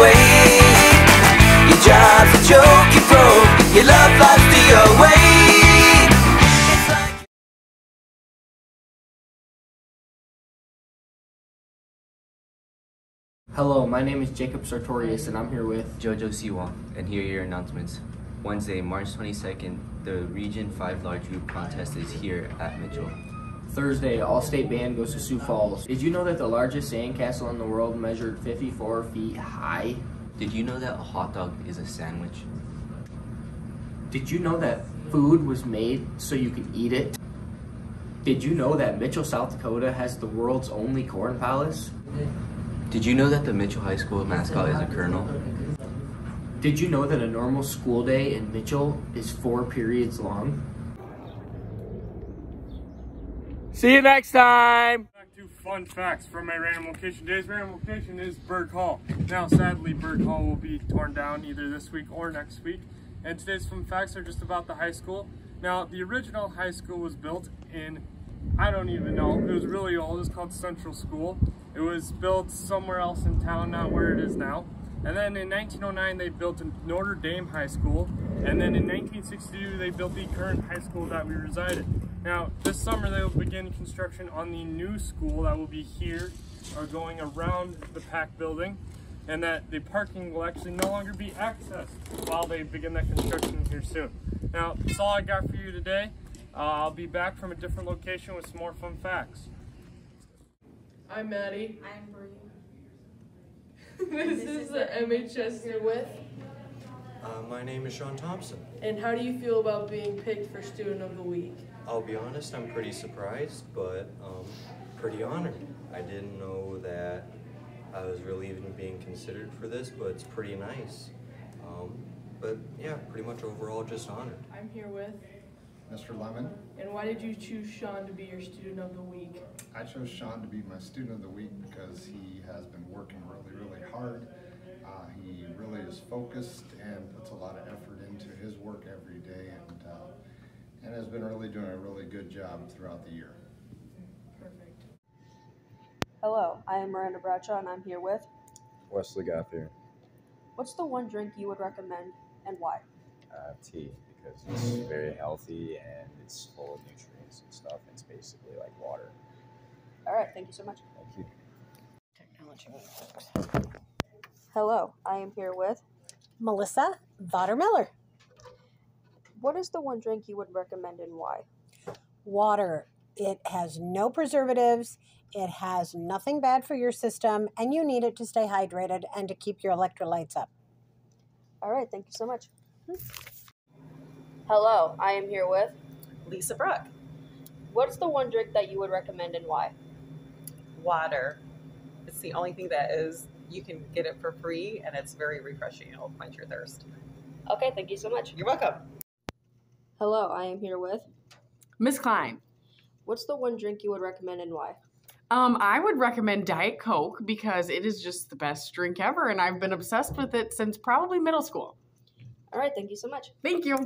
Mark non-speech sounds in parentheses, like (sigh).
be way. Your job's a joke, you broke. Your love life's the away. It's like Hello, my name is Jacob Sartorius, and I'm here with. Jojo Siwa, and here are your announcements. Wednesday, March 22nd, the Region 5 Large Group Contest is here at Mitchell. Thursday, All State Band goes to Sioux Falls. Did you know that the largest sandcastle in the world measured 54 feet high? Did you know that a hot dog is a sandwich? Did you know that food was made so you could eat it? Did you know that Mitchell, South Dakota has the world's only corn palace? Did you know that the Mitchell High School mascot is a colonel? Did you know that a normal school day in Mitchell is four periods long? See you next time. Back to fun facts from my random location. Today's random location is Berg Hall. Now, sadly, Berg Hall will be torn down either this week or next week. And today's fun facts are just about the high school. Now, the original high school was built in, I don't even know, it was really old. It was called Central School. It was built somewhere else in town, not where it is now. And then in 1909, they built Notre Dame High School. And then in 1962, they built the current high school that we reside in. Now, this summer, they will begin construction on the new school that will be here or going around the PAC building. And that the parking will actually no longer be accessed while they begin that construction here soon. Now, that's all I got for you today. Uh, I'll be back from a different location with some more fun facts. I'm Maddie. I'm Bree. (laughs) this is the MHS you're with. Uh, my name is Sean Thompson. And how do you feel about being picked for Student of the Week? I'll be honest, I'm pretty surprised, but um, pretty honored. I didn't know that I was really even being considered for this, but it's pretty nice. Um, but yeah, pretty much overall just honored. I'm here with. Mr. Lemon. And why did you choose Sean to be your Student of the Week? I chose Sean to be my student of the week because he has been working really, really hard. Uh, he really is focused and puts a lot of effort into his work every day and, uh, and has been really doing a really good job throughout the year. Perfect. Hello, I am Miranda Bradshaw and I'm here with. Wesley Gothier. What's the one drink you would recommend and why? Uh, tea because it's very healthy and it's full of nutrients and stuff. It's basically like water. All right, thank you so much. Thank you. Hello, I am here with. Melissa Vodder-Miller. What is the one drink you would recommend and why? Water. It has no preservatives. It has nothing bad for your system, and you need it to stay hydrated and to keep your electrolytes up. All right, thank you so much. Hmm. Hello, I am here with. Lisa Brook. What's the one drink that you would recommend and why? Water. It's the only thing that is, you can get it for free and it's very refreshing. It'll quench your thirst. Okay, thank you so much. You're welcome. Hello, I am here with. Miss Klein. What's the one drink you would recommend and why? Um, I would recommend Diet Coke because it is just the best drink ever, and I've been obsessed with it since probably middle school. All right, thank you so much. Thank you.